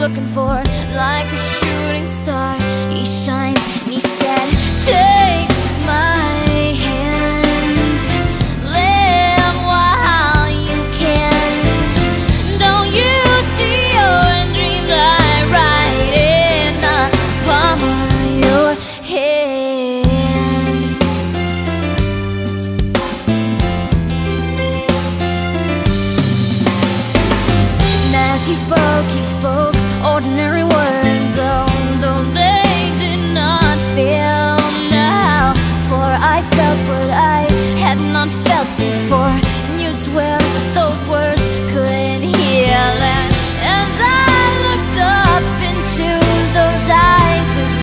looking for Like a shooting star. He shines and he said Take my hand Live while you can. Don't you see your dreams lie Right in the palm of your hand? As he spoke, he spoke ordinary words. Although they did not feel now? For I felt what I had not felt before. And you swear those words